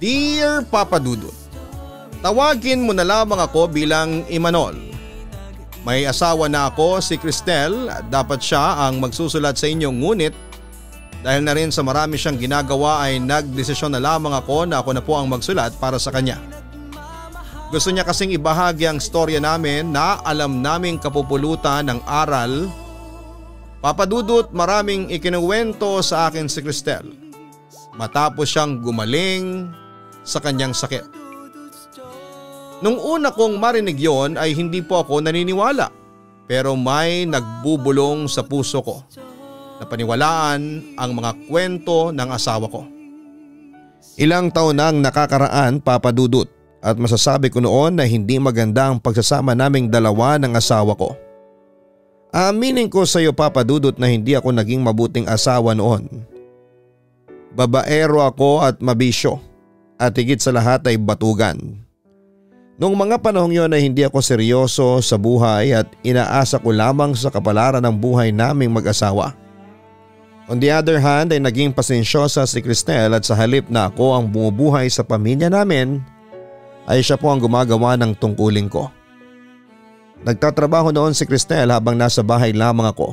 Dear Papa Dudut, Tawagin mo na lamang ako bilang Imanol. May asawa na ako si Cristel at dapat siya ang magsusulat sa inyo ngunit dahil na rin sa marami siyang ginagawa ay nagdesisyon na lamang ako na ako na po ang magsulat para sa kanya. Gusto niya kasing ibahagi ang storya namin na alam naming kapupulutan ng aral. Papadudot maraming ikinuwento sa akin si Cristel. Matapos siyang gumaling sa kanyang sakit. Nung una kong marinig yon ay hindi po ako naniniwala pero may nagbubulong sa puso ko na paniwalaan ang mga kwento ng asawa ko. Ilang taon nang nakakaraan papadudot at masasabi ko noon na hindi maganda ang pagsasama naming dalawa ng asawa ko. Aminin ko sa iyo papadudot na hindi ako naging mabuting asawa noon. Babaero ako at mabisyo at higit sa lahat ay batugan. Noong mga panahong yon ay hindi ako seryoso sa buhay at inaasa ko lamang sa kapalaran ng buhay naming mag-asawa. On the other hand ay naging pasensyosa si Cristel at sa halip na ako ang bumubuhay sa pamilya namin ay siya po ang gumagawa ng tungkulin ko. Nagtatrabaho noon si Cristel habang nasa bahay lamang ako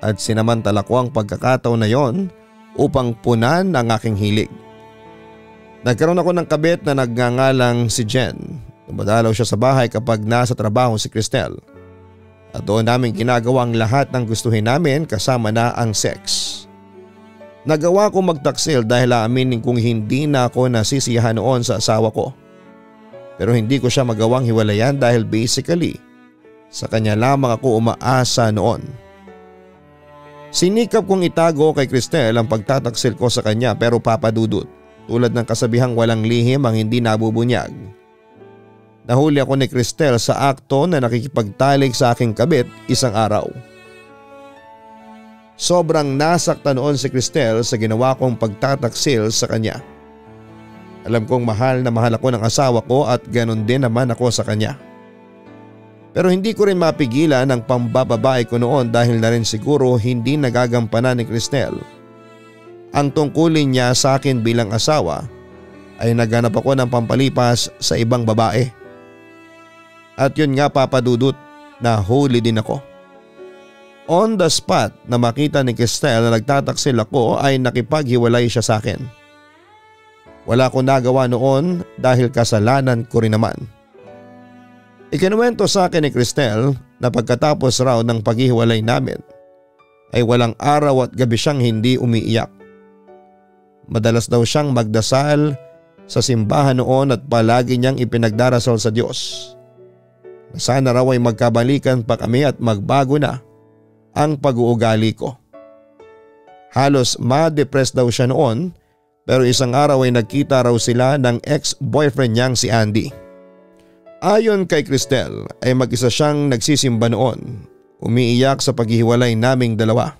at sinamantala ko ang pagkakataon na yon upang punan ang aking hilig. Nagkaroon ako ng kabit na nagngangalang si Jen Dumadalaw siya sa bahay kapag nasa trabaho si Cristel. At doon namin ginagawa ang lahat ng gustuhin namin kasama na ang sex. Nagawa ko magtaksil dahil aaminin kong hindi na ako nasisiyahan noon sa asawa ko. Pero hindi ko siya magawang hiwalayan dahil basically sa kanya lamang ako umaasa noon. Sinikap kong itago kay Cristel ang pagtataksil ko sa kanya pero papadudot tulad ng kasabihang walang lihim ang hindi nabubunyag. Nahuli ako ni Cristel sa akto na nakikipagtalik sa aking kabit isang araw. Sobrang nasakta noon si Cristel sa ginawa kong pagtataksil sa kanya. Alam kong mahal na mahal ako ng asawa ko at ganon din naman ako sa kanya. Pero hindi ko rin mapigilan ang pambababae ko noon dahil na rin siguro hindi nagagampanan ni Cristel. Ang tungkulin niya sa akin bilang asawa ay naghanap ako ng pampalipas sa ibang babae. At yun nga papadudot na huli din ako. On the spot na makita ni Cristel na nagtataksil ako ay nakipaghiwalay siya sa akin. Wala akong nagawa noon dahil kasalanan ko rin naman. Ikinuwento sa akin ni Cristel na pagkatapos raw ng paghihiwalay namin ay walang araw at gabi siyang hindi umiiyak. Madalas daw siyang magdasal sa simbahan noon at palagi niyang ipinagdarasal sa Diyos sana raw ay magkabalikan pa kami at magbago na ang pag-uugali ko. Halos ma-depress daw siya noon pero isang araw ay nagkita raw sila ng ex-boyfriend niyang si Andy. Ayon kay Cristel ay mag-isa siyang nagsisimba noon, umiiyak sa paghihiwalay naming dalawa.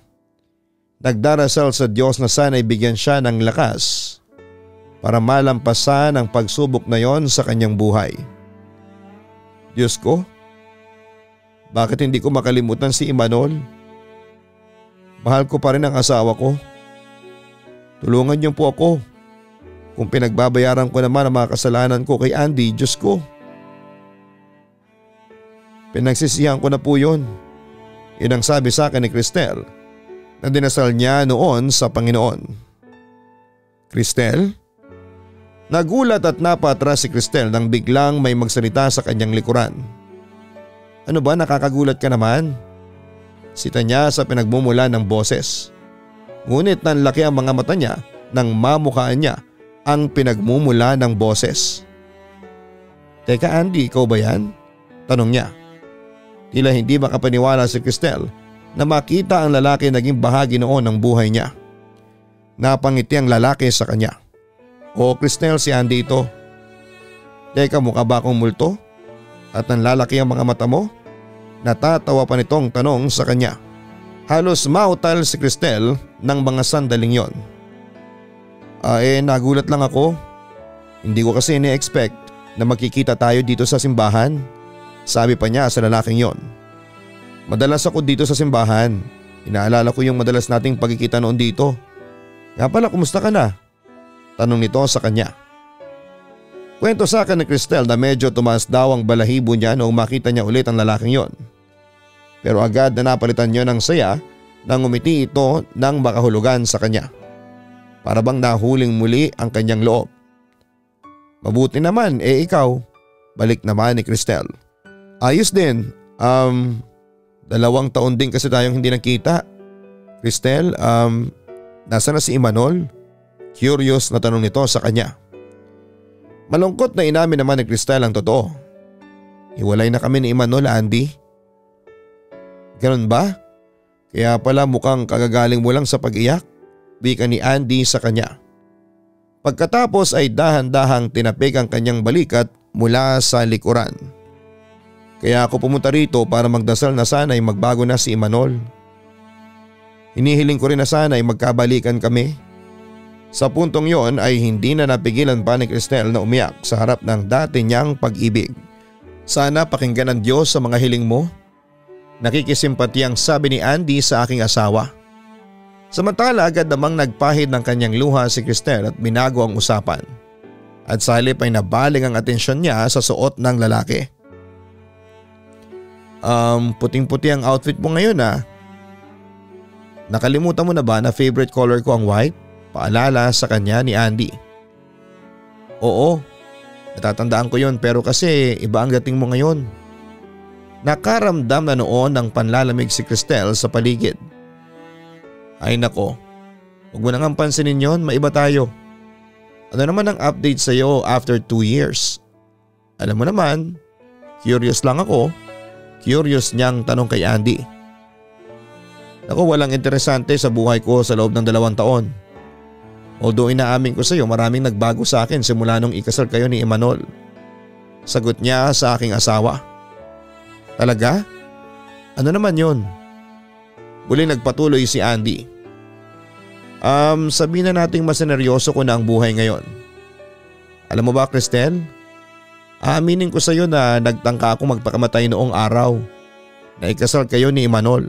Nagdarasal sa Diyos na sana bigyan siya ng lakas para malampasan ang pagsubok na yon sa kanyang buhay. Diyos ko, bakit hindi ko makalimutan si Imanol? Mahal ko pa rin ang asawa ko. Tulungan niyo po ako. Kung pinagbabayaran ko naman ang mga kasalanan ko kay Andy, Diyos ko. Pinagsisihan ko na po yun. Yun ang sabi sa akin ni Cristel na dinasal niya noon sa Panginoon. Cristel? Nagulat at napatras si Cristel nang biglang may magsalita sa kanyang likuran. Ano ba nakakagulat ka naman? Sita niya sa pinagmumula ng boses. Ngunit nanlaki ang mga mata niya nang mamukhaan niya ang pinagmumula ng boses. Teka Andy, ikaw ba yan? Tanong niya. Tila hindi makapaniwala si Cristel na makita ang lalaki naging bahagi noon ng buhay niya. Napangiti ang lalaki sa kanya. O Cristel si Andy ito. Teka mukha ba akong multo? At nanlalaki ang mga mata mo? Natatawa pa nitong tanong sa kanya. Halos mautal si Cristel ng mga sandaling yon. Ah eh nagulat lang ako. Hindi ko kasi ni-expect na makikita tayo dito sa simbahan. Sabi pa niya sa lalaking yon. Madalas ako dito sa simbahan. Inaalala ko yung madalas nating pagkikita noon dito. Nga pala kumusta ka na? Tanong nito sa kanya. Kwento sa akin ni Cristel na medyo tumaas daw ang balahibo niya noong makita niya ulit ang lalaking yon. Pero agad na napalitan niya ng saya nang umiti ito ng makahulugan sa kanya. Para bang nahuling muli ang kanyang loob. Mabuti naman eh ikaw, balik naman ni Cristel. Ayos din, um, dalawang taon din kasi tayong hindi nakita. Cristel, um, nasa na si Imanol? Curious na tanong nito sa kanya. Malungkot na inamin naman ni Cristal ang totoo. Iwalay na kami ni Imanol, Andy. Ganun ba? Kaya pala mukhang kagagaling mo lang sa pag-iyak? Wika ni Andy sa kanya. Pagkatapos ay dahan-dahang tinapik ang kanyang balikat mula sa likuran. Kaya ako pumunta rito para magdasal na sana ay magbago na si Imanol. Hinihiling ko rin na sana ay magkabalikan kami sa puntong yon ay hindi na napigilan pa ni Cristel na umiyak sa harap ng dati niyang pag-ibig. Sana pakinggan ng Diyos sa mga hiling mo. Nakikisimpati ang sabi ni Andy sa aking asawa. Samantala agad namang nagpahid ng kanyang luha si Cristel at binago ang usapan. At sa halip ay nabaling ang atensyon niya sa suot ng lalaki. Um, puting-puti ang outfit mo ngayon ah. Nakalimutan mo na ba na favorite color ko ang white? Paalala sa kanya ni Andy. Oo, natatandaan ko yon pero kasi iba ang dating mo ngayon. Nakaramdam na noon ng panlalamig si Cristel sa paligid. Ay nako, huwag mo nang pansinin yon, maiba tayo. Ano naman ang update sa iyo after 2 years? Alam mo naman, curious lang ako. Curious niyang tanong kay Andy. Ako walang interesante sa buhay ko sa loob ng dalawang taon. Although inaamin ko sa iyo maraming nagbago sa akin simula nung ikasal kayo ni Emanol. Sagot niya sa aking asawa. Talaga? Ano naman yon? Muling nagpatuloy si Andy. Um, sabihin na nating mas neryoso ko na ang buhay ngayon. Alam mo ba Cristel? Aaminin ko sa iyo na nagtangka ako magpakamatay noong araw na ikasal kayo ni Imanol.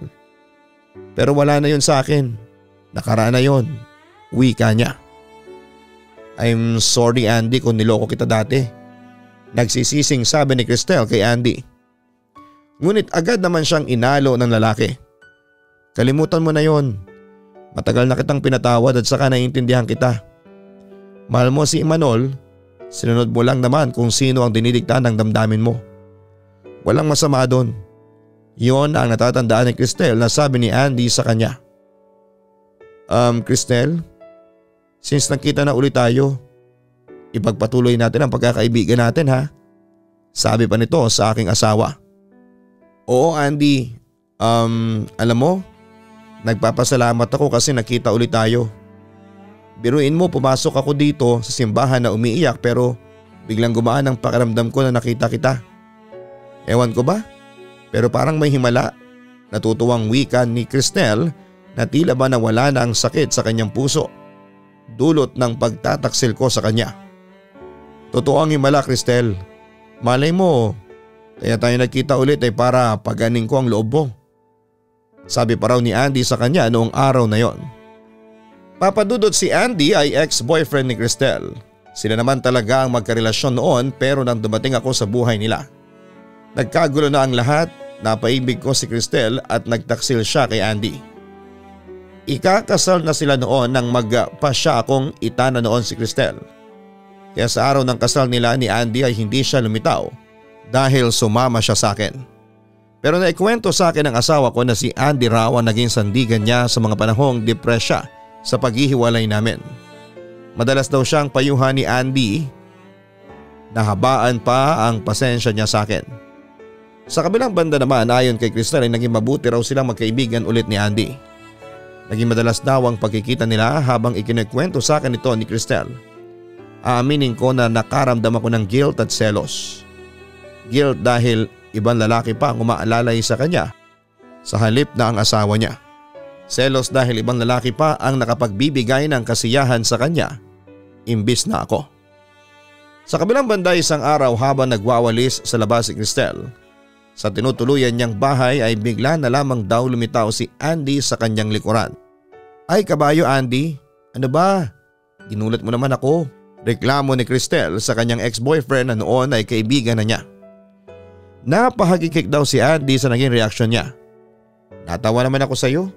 Pero wala na yon sa akin. Nakaraan na yon. Wika niya. I'm sorry Andy kung niloko kita dati. Nagsisising sabi ni Cristel kay Andy. Ngunit agad naman siyang inalo ng lalaki. Kalimutan mo na yon. Matagal na kitang pinatawad at saka naiintindihan kita. Mahal mo si Imanol, sinunod mo lang naman kung sino ang dinidikta ng damdamin mo. Walang masama doon. Yon ang natatandaan ni Cristel na sabi ni Andy sa kanya. Um, Cristel, Since nakita na ulit tayo, ipagpatuloy natin ang pagkakaibigan natin ha. Sabi pa nito sa aking asawa. Oo Andy, um, alam mo, nagpapasalamat ako kasi nakita ulit tayo. Biruin mo pumasok ako dito sa simbahan na umiiyak pero biglang gumaan ang pakiramdam ko na nakita kita. Ewan ko ba? Pero parang may himala. Natutuwang wika ni Cristel na tila ba nawala na ang sakit sa kanyang puso dulot ng pagtataksil ko sa kanya. Totoo ang himala Cristel. Malay mo, kaya tayo nagkita ulit ay para paganing ko ang loob mo. Sabi pa raw ni Andy sa kanya noong araw na yon. Papadudot si Andy ay ex-boyfriend ni Cristel. Sila naman talaga ang magkarelasyon noon pero nang dumating ako sa buhay nila. Nagkagulo na ang lahat, napaibig ko si Cristel at nagtaksil siya kay Andy. Ikakasal na sila noon nang magpasya akong itana noon si Cristel. Kaya sa araw ng kasal nila ni Andy ay hindi siya lumitaw dahil sumama siya sa akin. Pero naikwento sa akin ng asawa ko na si Andy raw ang naging sandigan niya sa mga panahong depresya sa paghihiwalay namin. Madalas daw siyang payuhan ni Andy Nahabaan pa ang pasensya niya sa akin. Sa kabilang banda naman ayon kay Cristel ay naging mabuti raw silang magkaibigan ulit ni Andy. Naging madalas daw ang pagkikita nila habang ikinikwento sa akin ito ni Cristel. Aaminin ko na nakaramdam ako ng guilt at selos. Guilt dahil ibang lalaki pa ang umaalalay sa kanya sa halip na ang asawa niya. Selos dahil ibang lalaki pa ang nakapagbibigay ng kasiyahan sa kanya imbis na ako. Sa kabilang banda isang araw habang nagwawalis sa labas si Cristel, sa tinutuluyan niyang bahay ay bigla na lamang daw lumitaw si Andy sa kanyang likuran. Ay kabayo Andy, ano ba? Ginulat mo naman ako. Reklamo ni Cristel sa kanyang ex-boyfriend na noon ay kaibigan na niya. Napahagikik daw si Andy sa naging reaksyon niya. Natawa naman ako sa iyo.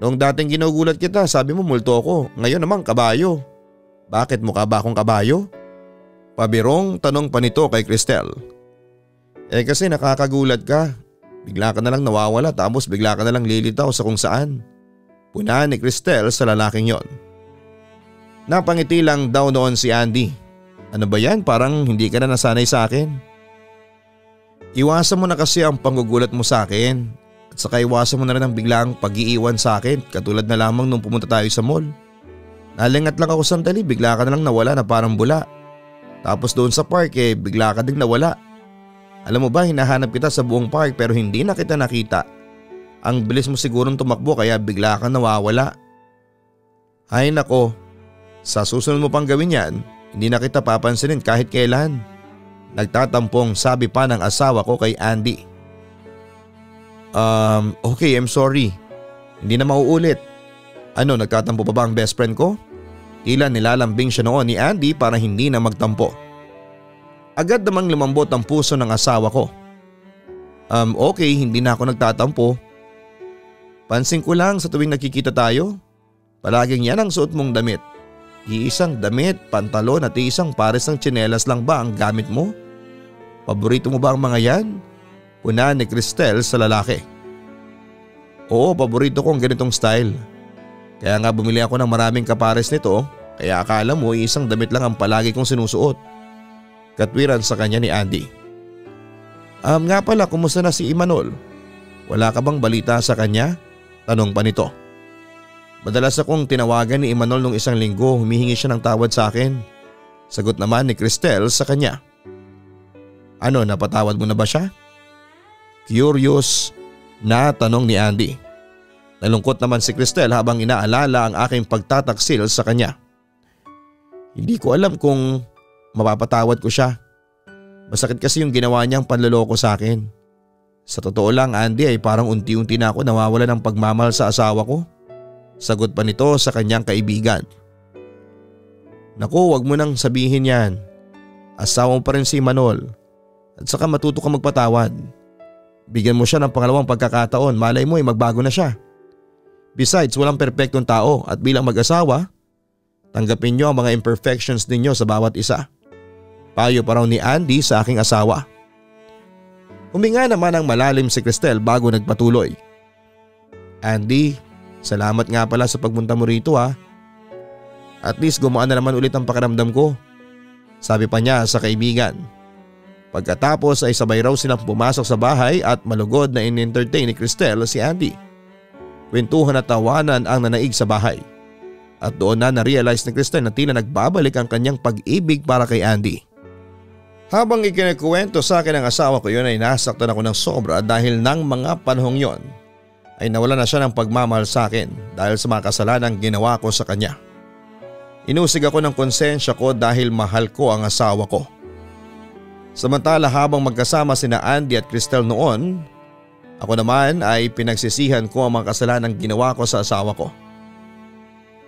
Noong dating ginugulat kita sabi mo multo ako, ngayon naman kabayo. Bakit mukha ba akong kabayo? Pabirong tanong pa nito kay Cristel. Eh kasi nakakagulat ka. Bigla ka na lang nawawala tapos bigla ka na lang lilitaw sa kung saan. Puna ni Cristel sa lalaking yon. Napangiti lang daw noon si Andy. Ano ba yan parang hindi ka na nasanay sa akin. Iwasan mo na kasi ang panggugulat mo sa akin at saka iwasan mo na rin ang biglang pag-iiwan sa akin katulad na lamang nung pumunta tayo sa mall. Nalingat lang ako sandali bigla ka na lang nawala na parang bula. Tapos doon sa park eh bigla ka ding nawala. Alam mo ba hinahanap kita sa buong park pero hindi na kita nakita. Ang bilis mo sigurong tumakbo kaya bigla kang nawawala. Ay nako, sa susunod mo pang gawin yan, hindi na kita papansinin kahit kailan. Nagtatampong sabi pa ng asawa ko kay Andy. Um, okay, I'm sorry. Hindi na mauulit. Ano, nagtatampo pa ba ang best friend ko? Tila nilalambing siya noon ni Andy para hindi na magtampo. Agad namang lumambot ang puso ng asawa ko. Um, okay, hindi na ako nagtatampo. Pansin ko lang sa tuwing nakikita tayo, palaging yan ang suot mong damit. Iisang damit, pantalon at isang pares ng tsinelas lang ba ang gamit mo? Paborito mo ba ang mga yan? Puna ni Cristel sa lalaki. Oo, paborito ko ang ganitong style. Kaya nga bumili ako ng maraming kapares nito kaya akala mo isang damit lang ang palagi kong sinusuot. Katwiran sa kanya ni Andy. Um nga pala, kumusta na si Imanol? Wala ka bang balita sa kanya? Tanong pa nito. Madalas akong tinawagan ni Imanol nung isang linggo humihingi siya ng tawad sa akin. Sagot naman ni Cristel sa kanya. Ano napatawad mo na ba siya? Curious na tanong ni Andy. Nalungkot naman si Cristel habang inaalala ang aking pagtataksil sa kanya. Hindi ko alam kung mapapatawad ko siya. Masakit kasi yung ginawa niyang panloloko sa akin. Sa totoo lang Andy ay parang unti-unti na ako nawawala ng pagmamahal sa asawa ko. Sagot pa nito sa kanyang kaibigan. Naku, wag mo nang sabihin yan. Asawa mo pa rin si Manol. At saka matuto ka magpatawad. Bigyan mo siya ng pangalawang pagkakataon, malay mo ay magbago na siya. Besides, walang perpektong tao at bilang mag-asawa, tanggapin niyo ang mga imperfections ninyo sa bawat isa. Payo pa raw ni Andy sa aking asawa. Huminga naman ang malalim si Cristel bago nagpatuloy. Andy, Salamat nga pala sa pagpunta mo rito ha. At least gumaan na naman ulit ang pakiramdam ko. Sabi pa niya sa kaibigan. Pagkatapos ay sabay raw silang pumasok sa bahay at malugod na in-entertain ni Cristel si Andy. Kwentuhan at tawanan ang nanaig sa bahay. At doon na na-realize ni Cristel na tila nagbabalik ang kanyang pag-ibig para kay Andy. Habang ikinikwento sa akin ng asawa ko yun ay nasaktan ako ng sobra dahil ng mga panahong yon ay nawala na siya ng pagmamahal sa akin dahil sa mga kasalanang ginawa ko sa kanya. Inusig ako ng konsensya ko dahil mahal ko ang asawa ko. Samantala habang magkasama sina Andy at Cristel noon, ako naman ay pinagsisihan ko ang mga kasalanang ginawa ko sa asawa ko.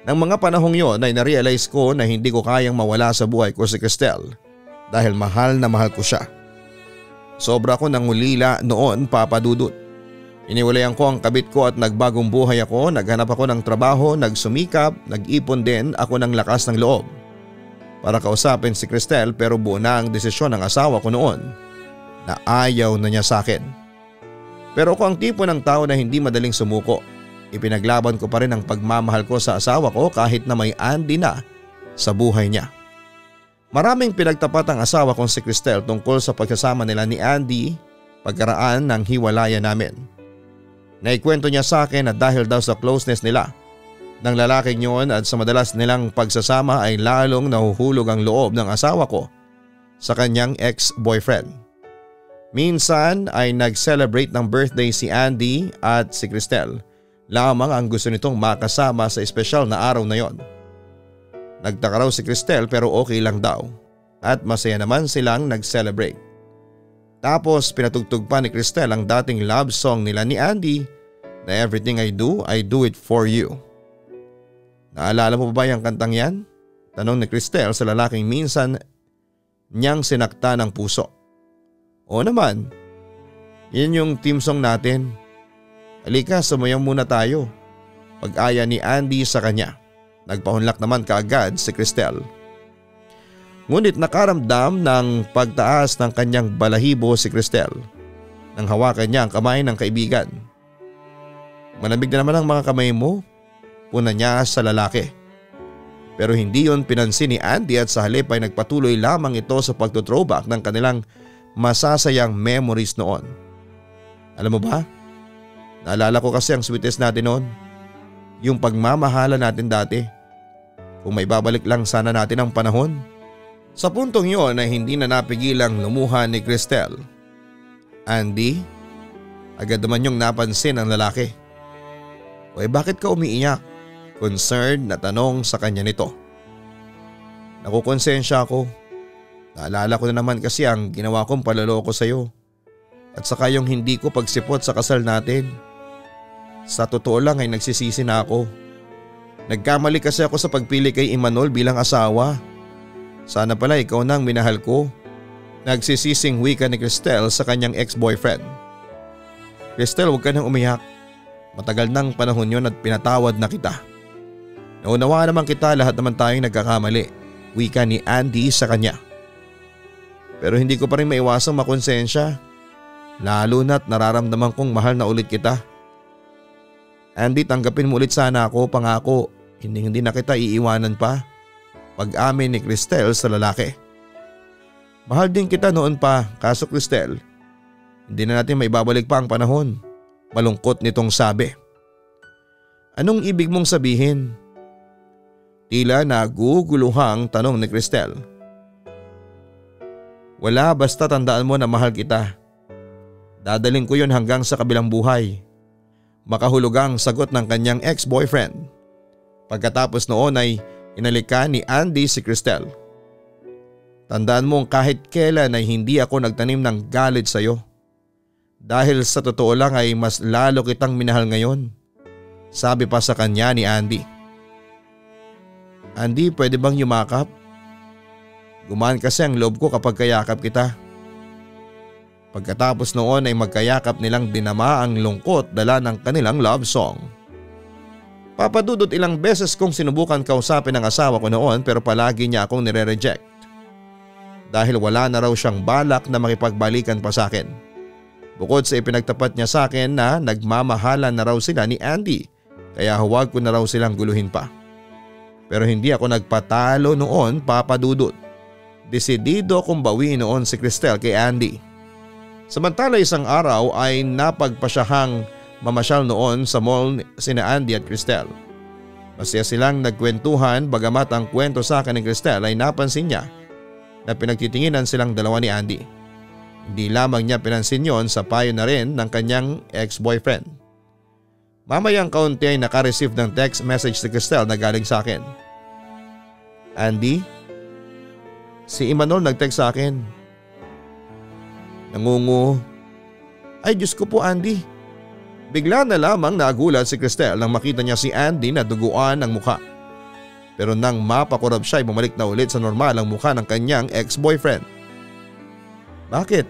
Nang mga panahong yon ay narealize ko na hindi ko kayang mawala sa buhay ko si Cristel dahil mahal na mahal ko siya. Sobra ko nang ulila noon papadudot. Iniwalayan ko ang kabit ko at nagbagong buhay ako, naghanap ako ng trabaho, nagsumikap, nag-ipon din ako ng lakas ng loob. Para kausapin si Cristel pero buo na ang desisyon ng asawa ko noon na ayaw na niya sa akin. Pero ako ang tipo ng tao na hindi madaling sumuko. Ipinaglaban ko pa rin ang pagmamahal ko sa asawa ko kahit na may andi na sa buhay niya. Maraming pinagtapat ang asawa kong si Cristel tungkol sa pagsasama nila ni Andy pagkaraan ng hiwalayan namin. Naikwento niya sa akin na dahil daw sa closeness nila ng lalaking yun at sa madalas nilang pagsasama ay lalong nahuhulog ang loob ng asawa ko sa kanyang ex-boyfriend. Minsan ay nag-celebrate ng birthday si Andy at si Cristel. Lamang ang gusto nitong makasama sa espesyal na araw na yon. Nagtaka raw si Cristel pero okay lang daw at masaya naman silang nag-celebrate. Tapos pinatugtog pa ni Cristel ang dating love song nila ni Andy na Everything I Do, I Do It For You. Naalala mo ba yung kantang yan? Tanong ni Cristel sa lalaking minsan niyang sinakta ng puso. Oo naman. Yan yung team song natin. Halika sumayaw muna tayo. Pag-aya ni Andy sa kanya. Nagpahunlak naman kaagad si Cristel. Ngunit nakaramdam ng pagtaas ng kanyang balahibo si Cristel nang hawakan niya ang kamay ng kaibigan. Malamig na naman ang mga kamay mo, puna niya sa lalaki. Pero hindi yon pinansin ni Andy at sa halip ay nagpatuloy lamang ito sa pagtutrowback ng kanilang masasayang memories noon. Alam mo ba? Naalala ko kasi ang sweetest natin noon. Yung pagmamahala natin dati. Kung may babalik lang sana natin ang panahon. Sa puntong yon ay hindi na napigilang lumuha ni Cristel. Andy, agad naman yung napansin ang lalaki. O eh bakit ka umiiyak? Concerned na tanong sa kanya nito. Nakukonsensya ako. Naalala ko na naman kasi ang ginawa kong paloloko sa iyo. At saka yung hindi ko pagsipot sa kasal natin. Sa totoo lang ay nagsisisi na ako. Nagkamali kasi ako sa pagpili kay Imanol bilang asawa. Sana pala ikaw na ang minahal ko. Nagsisising wika ni Cristel sa kanyang ex-boyfriend. Cristel huwag ka nang umiyak. Matagal nang panahon yon at pinatawad na kita. Naunawa naman kita lahat naman tayong nagkakamali. Wika ni Andy sa kanya. Pero hindi ko pa rin maiwasang makonsensya. Lalo na't nararamdaman kong mahal na ulit kita. Andy tanggapin mo ulit sana ako pangako. Hindi hindi na kita iiwanan pa. Pag-amin ni Cristel sa lalaki. Mahal din kita noon pa kaso Cristel. Hindi na natin maibabalik pa ang panahon. Malungkot nitong sabi. Anong ibig mong sabihin? Tila naguguluhang tanong ni Cristel. Wala basta tandaan mo na mahal kita. Dadaling ko yon hanggang sa kabilang buhay. Makahulugang sagot ng kanyang ex-boyfriend. Pagkatapos noon ay inalika ni Andy si Cristel. Tandaan mong kahit kailan ay hindi ako nagtanim ng galit sa iyo. Dahil sa totoo lang ay mas lalo kitang minahal ngayon. Sabi pa sa kanya ni Andy. Andy, pwede bang yumakap? Gumaan kasi ang loob ko kapag kayakap kita. Pagkatapos noon ay magkayakap nilang dinama ang lungkot dala ng kanilang love song. Papadudot ilang beses kong sinubukan kausapin ang asawa ko noon pero palagi niya akong nire-reject. Dahil wala na raw siyang balak na makipagbalikan pa sa akin. Bukod sa ipinagtapat niya sa akin na nagmamahalan na raw sila ni Andy kaya huwag ko na raw silang guluhin pa. Pero hindi ako nagpatalo noon papadudot. Desidido akong bawiin noon si Cristel kay Andy. Samantala isang araw ay napagpasyahang mamasyal noon sa mall sina Andy at Cristel. Masaya silang nagkwentuhan bagamat ang kwento sa akin ni Cristel ay napansin niya na pinagtitinginan silang dalawa ni Andy. Hindi lamang niya pinansin yon sa payo na rin ng kanyang ex-boyfriend. Mamayang kaunti ay nakareceive ng text message si Cristel na galing sa akin. Andy? Si Imanol nag-text sa akin. Nangungu. Ay Diyos ko po Andy. Bigla na lamang nagulat si Cristel nang makita niya si Andy na duguan ang mukha. Pero nang mapakurab siya ay bumalik na ulit sa normal ang mukha ng kanyang ex-boyfriend. Bakit?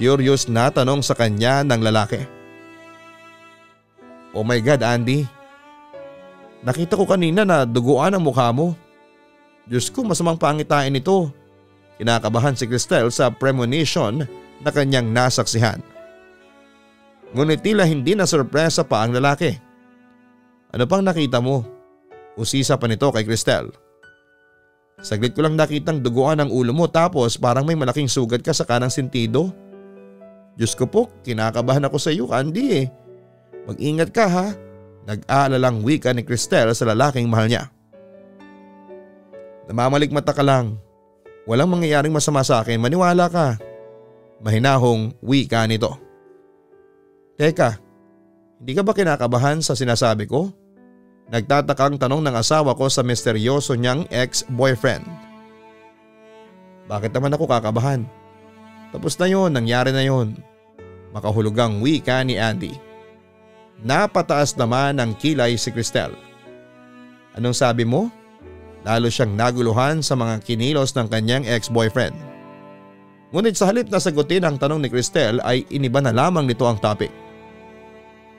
Curious na tanong sa kanya ng lalaki. Oh my God Andy. Nakita ko kanina na duguan ang mukha mo. Diyos ko masamang pangitain ito. Kinakabahan si Cristel sa premonition na kanyang nasaksihan. Ngunit tila hindi na sorpresa pa ang lalaki. Ano pang nakita mo? Usisa pa nito kay Cristel. Saglit ko lang nakitang duguan ang ulo mo tapos parang may malaking sugat ka sa kanang sentido. Diyos ko po, kinakabahan ako sa iyo, Candy eh. Mag-ingat ka ha. Nag-aalalang wika ni Cristel sa lalaking mahal niya. Namamaligmata ka lang. Walang mangyayaring masama sa akin, maniwala ka. Mahinahong wika nito. Teka, hindi ka ba kinakabahan sa sinasabi ko? Nagtatakang tanong ng asawa ko sa misteryoso niyang ex-boyfriend. Bakit naman ako kakabahan? Tapos na yon, nangyari na yon. Makahulugang wika ni Andy. Napataas naman ang kilay si Cristel. Anong sabi mo? Lalo siyang naguluhan sa mga kinilos ng kanyang ex-boyfriend. Ngunit sa halip na sagutin ang tanong ni Cristel ay iniba na lamang nito ang topic.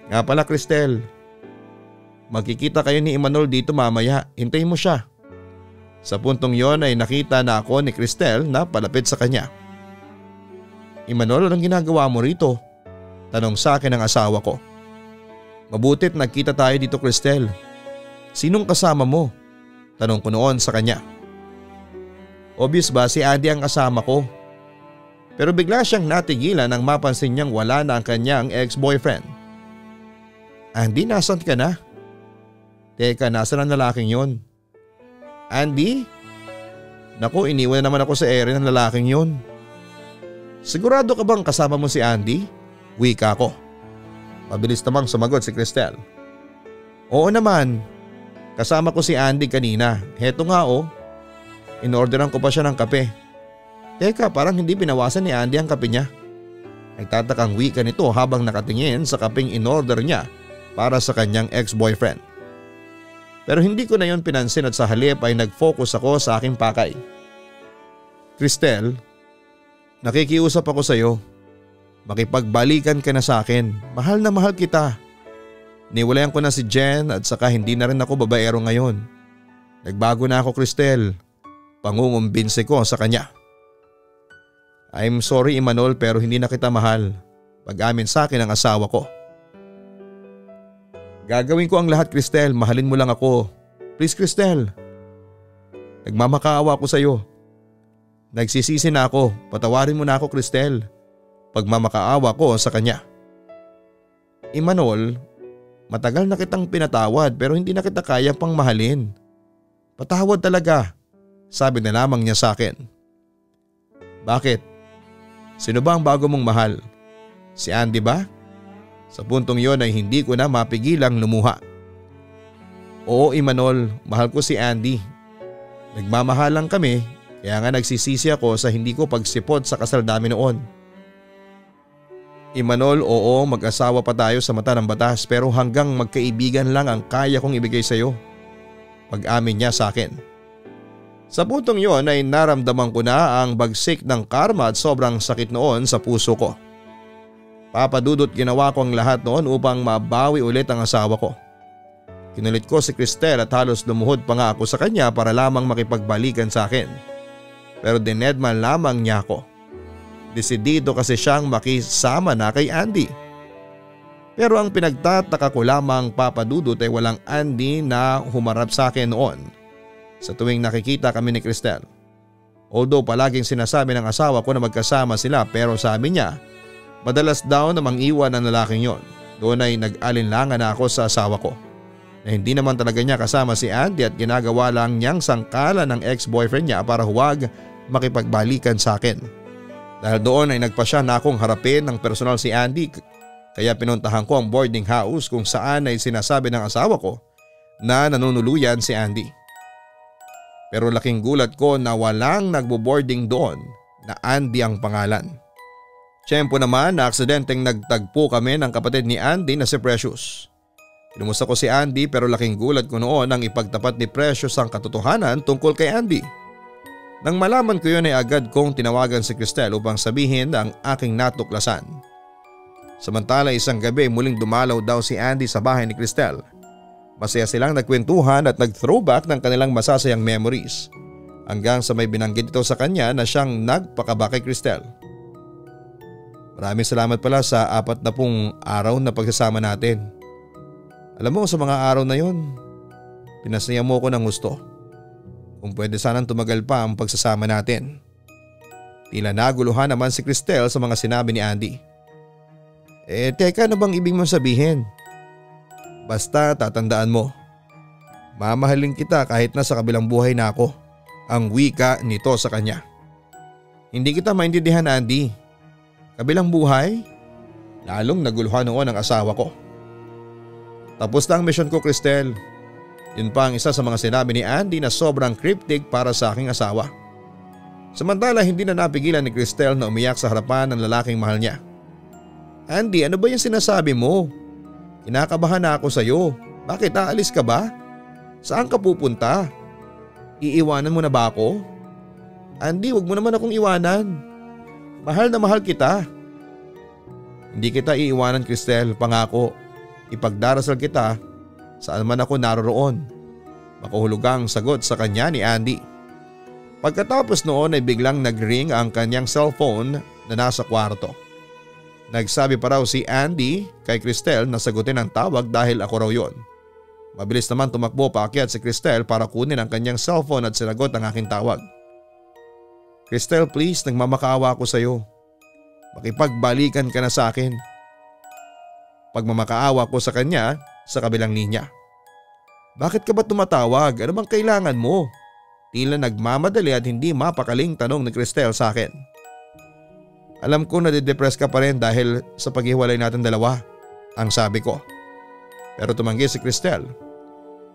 Nga pala Cristel, magkikita kayo ni Imanol dito mamaya, hintayin mo siya. Sa puntong yon ay nakita na ako ni Cristel na palapit sa kanya. Imanol, anong ginagawa mo rito? Tanong sa akin ng asawa ko. Mabutit nagkita tayo dito Cristel. Sinong kasama mo? Tanong ko noon sa kanya. Obvious ba si Andy ang kasama ko? Pero bigla siyang natigilan nang mapansin niyang wala na ang kanyang ex-boyfriend. Andy, nasan ka na? Teka, nasan ang lalaking yon? Andy? Naku, iniwan na naman ako sa ere ng lalaking yon. Sigurado ka bang kasama mo si Andy? Wika ko. Mabilis namang sumagot si Cristel. Oo naman. Kasama ko si Andy kanina. Heto nga oh. Inorderan ko pa siya ng kape. Teka parang hindi pinawasan ni Andy ang kape niya. Nagtatakang wika nito habang nakatingin sa kaping inorder niya para sa kanyang ex-boyfriend. Pero hindi ko na yon pinansin at sa halip ay nag-focus ako sa aking pakay. Cristel, nakikiusap ako sa iyo. Makipagbalikan ka na sa akin. Mahal na mahal kita. Niwalayan ko na si Jen at saka hindi na rin ako babaero ngayon. Nagbago na ako Cristel. Pangungumbinse ko sa kanya. I'm sorry Imanol pero hindi na kita mahal. Pag-amin sa akin ang asawa ko. Gagawin ko ang lahat Cristel, mahalin mo lang ako. Please Cristel. Nagmamakaawa ako sa iyo. Nagsisisi na ako, patawarin mo na ako Cristel. Pagmamakaawa ko sa kanya. Imanol, matagal na kitang pinatawad pero hindi na kita kaya pang mahalin. Patawad talaga, sabi na lamang niya sa akin. Bakit? Sino ba ang bago mong mahal? Si Andy ba? Sa puntong yon ay hindi ko na mapigilang lumuha. Oo Imanol, mahal ko si Andy. Nagmamahalan kami kaya nga nagsisisi ako sa hindi ko pagsipot sa kasal namin noon. Imanol, oo mag-asawa pa tayo sa mata ng batas pero hanggang magkaibigan lang ang kaya kong ibigay sa iyo. Pag-amin niya sa akin. Sa puntong yon ay naramdaman ko na ang bagsik ng karma at sobrang sakit noon sa puso ko. Papadudot ginawa ko ang lahat noon upang mabawi ulit ang asawa ko. Kinulit ko si Cristel at halos lumuhod pa nga ako sa kanya para lamang makipagbalikan sa akin. Pero dinedman lamang niya ako. Desidido kasi siyang makisama na kay Andy. Pero ang pinagtataka ko lamang papadudot ay walang Andy na humarap sa akin noon sa tuwing nakikita kami ni Cristel. Although palaging sinasabi ng asawa ko na magkasama sila pero sabi niya madalas daw namang iwan ang lalaking yon. Doon ay nag-alinlangan na ako sa asawa ko na hindi naman talaga niya kasama si Andy at ginagawa lang niyang sangkala ng ex-boyfriend niya para huwag makipagbalikan sa akin. Dahil doon ay nagpasya na akong harapin ng personal si Andy kaya pinuntahan ko ang boarding house kung saan ay sinasabi ng asawa ko na nanunuluyan si Andy. Pero laking gulat ko na walang nagbo-boarding doon na Andy ang pangalan. Tiyempo naman na aksidenteng nagtagpo kami ng kapatid ni Andy na si Precious. Kinumusta ko si Andy pero laking gulat ko noon ang ipagtapat ni Precious ang katotohanan tungkol kay Andy. Nang malaman ko yun ay agad kong tinawagan si Cristel upang sabihin ang aking natuklasan. Samantala isang gabi muling dumalaw daw si Andy sa bahay ni Cristel Masaya silang nagkwentuhan at nag-throwback ng kanilang masasayang memories. Hanggang sa may binanggit ito sa kanya na siyang nagpakaba kay Cristel. Maraming salamat pala sa apat na pong araw na pagsasama natin. Alam mo sa mga araw na yon, pinasaya mo ko ng gusto. Kung pwede sanang tumagal pa ang pagsasama natin. Tila naguluhan naman si Cristel sa mga sinabi ni Andy. Eh teka ano bang ibig mong sabihin? Basta tatandaan mo. Mamahalin kita kahit na sa kabilang buhay na ako. Ang wika nito sa kanya. Hindi kita maintindihan Andy. Kabilang buhay? Lalong naguluhan noon ang asawa ko. Tapos na ang mission ko Cristel. Yun pa ang isa sa mga sinabi ni Andy na sobrang cryptic para sa aking asawa. Samantala hindi na napigilan ni Cristel na umiyak sa harapan ng lalaking mahal niya. Andy ano ba yung sinasabi mo? Kinakabahan na ako sa iyo. Bakit aalis ka ba? Saan ka pupunta? Iiwanan mo na ba ako? Andy, wag mo naman akong iwanan. Mahal na mahal kita. Hindi kita iiwanan Cristel, pangako. Ipagdarasal kita saan man ako naroroon. Makuhulugang sagot sa kanya ni Andy. Pagkatapos noon ay biglang nagring ang kanyang cellphone na nasa kwarto. Nagsabi pa raw si Andy kay Cristel na sagutin ang tawag dahil ako raw yon. Mabilis naman tumakbo paakyat si Cristel para kunin ang kanyang cellphone at sinagot ang aking tawag. Cristel please nagmamakaawa ako sa iyo. Makipagbalikan ka na sa akin. Pagmamakaawa ko sa kanya sa kabilang linya. Bakit ka ba tumatawag? Ano bang kailangan mo? Tila nagmamadali at hindi mapakaling tanong ni Cristel sa akin. Alam ko na didepress ka pa rin dahil sa paghiwalay natin dalawa, ang sabi ko. Pero tumanggi si Cristel.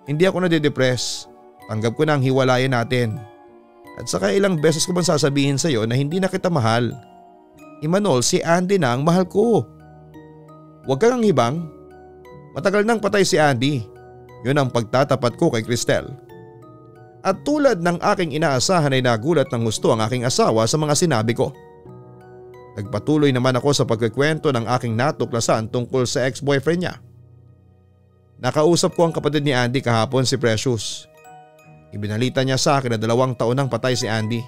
Hindi ako nadidepress. Tanggap ko na ang hiwalayan natin. At saka ilang beses ko bang sasabihin sa iyo na hindi na kita mahal. Imanol, si Andy na ang mahal ko. Huwag kang hibang. Matagal nang patay si Andy. Yun ang pagtatapat ko kay Cristel. At tulad ng aking inaasahan ay nagulat ng gusto ang aking asawa sa mga sinabi ko. Nagpatuloy naman ako sa pagkikwento ng aking natuklasan tungkol sa ex-boyfriend niya. Nakausap ko ang kapatid ni Andy kahapon si Precious. Ibinalita niya sa akin na dalawang taon nang patay si Andy.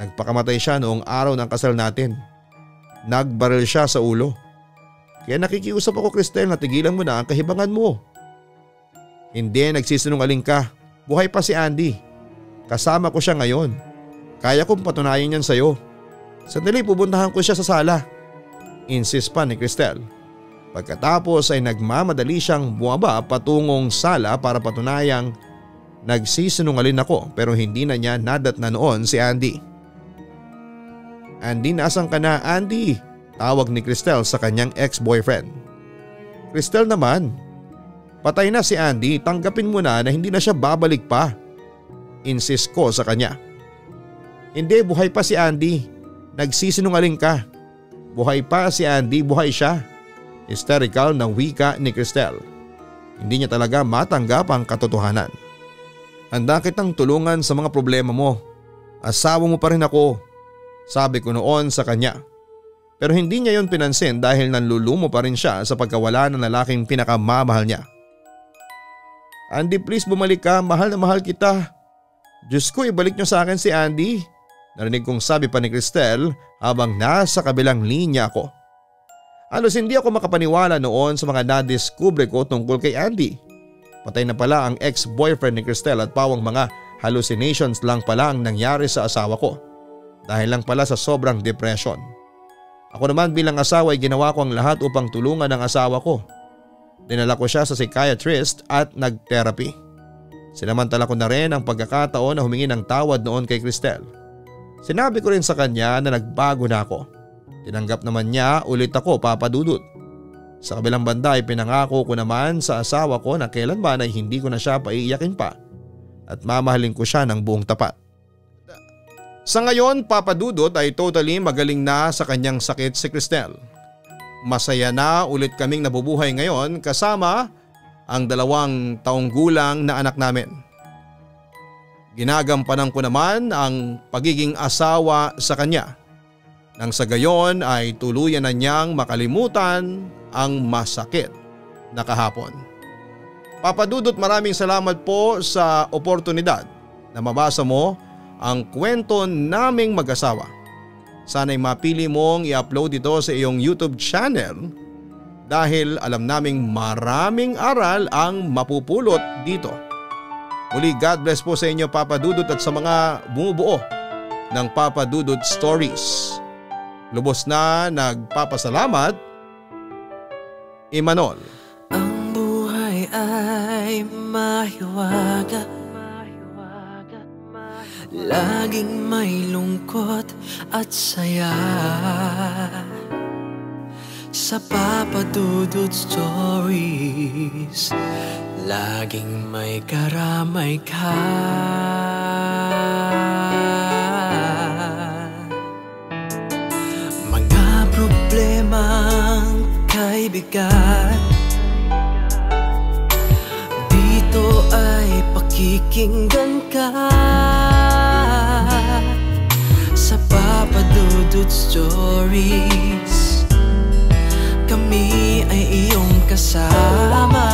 Nagpakamatay siya noong araw ng kasal natin. Nagbaril siya sa ulo. Kaya nakikiusap ako Cristel na tigilan mo na ang kahibangan mo. Hindi nagsisinungaling ka Buhay pa si Andy. Kasama ko siya ngayon. Kaya kong patunayan yan sa'yo. Sandali pupuntahan ko siya sa sala. Insist pa ni Cristel. Pagkatapos ay nagmamadali siyang bumaba patungong sala para patunayang nagsisinungalin ako pero hindi na niya nadat na noon si Andy. Andy nasan ka na Andy? Tawag ni Cristel sa kanyang ex-boyfriend. Cristel naman, Patay na si Andy, tanggapin mo na na hindi na siya babalik pa. Insist ko sa kanya. Hindi, buhay pa si Andy. Nagsisinungaling ka. Buhay pa si Andy, buhay siya. Hysterical na wika ni Cristel. Hindi niya talaga matanggap ang katotohanan. Handa kitang tulungan sa mga problema mo. Asawa mo pa rin ako. Sabi ko noon sa kanya. Pero hindi niya yon pinansin dahil nanlulumo pa rin siya sa pagkawala ng lalaking pinakamamahal niya. Andy please bumalik ka, mahal na mahal kita. Diyos ko ibalik niyo sa akin si Andy. Narinig kong sabi pa ni Cristel habang nasa kabilang linya ako. Alos hindi ako makapaniwala noon sa mga nadiskubre ko tungkol kay Andy. Patay na pala ang ex-boyfriend ni Cristel at pawang mga hallucinations lang pala ang nangyari sa asawa ko. Dahil lang pala sa sobrang depression. Ako naman bilang asawa ay ginawa ko ang lahat upang tulungan ang asawa ko Dinala ko siya sa psychiatrist at nag-therapy. Sinamantala ko na rin ang pagkakataon na humingi ng tawad noon kay Cristel. Sinabi ko rin sa kanya na nagbago na ako. Tinanggap naman niya ulit ako papadudot. Sa kabilang banda ay pinangako ko naman sa asawa ko na kailanman ay hindi ko na siya paiiyakin pa at mamahalin ko siya ng buong tapat. Sa ngayon, Papa Dudot ay totally magaling na sa kanyang sakit si Cristel. Masaya na ulit kaming nabubuhay ngayon kasama ang dalawang taong gulang na anak namin. Ginagampanan ko naman ang pagiging asawa sa kanya. Nang sa gayon ay tuluyan na niyang makalimutan ang masakit na kahapon. Papadudot maraming salamat po sa oportunidad na mabasa mo ang kwento naming mag-asawa. Sana'y mapili mong i-upload ito sa iyong YouTube channel dahil alam naming maraming aral ang mapupulot dito. Muli God bless po sa inyo Papa Dudut at sa mga bumubuo ng Papa Dudut Stories. Lubos na nagpapasalamat, Imanol. Ang buhay ay mahiwaga Laging may lungkot at saya. Sa papadudod stories Laging may karamay ka. Mga problemang kaibigan Dito ay pakik pakinggan ka Sa Papa Dudut Stories. Kami ay iyong kasama